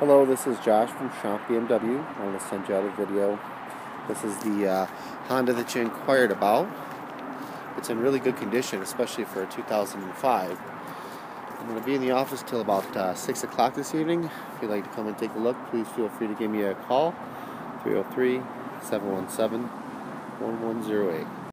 Hello, this is Josh from Schomp BMW. I want to send you out a video. This is the uh, Honda that you inquired about. It's in really good condition, especially for a 2005. I'm going to be in the office till about uh, 6 o'clock this evening. If you'd like to come and take a look, please feel free to give me a call 303 717 1108.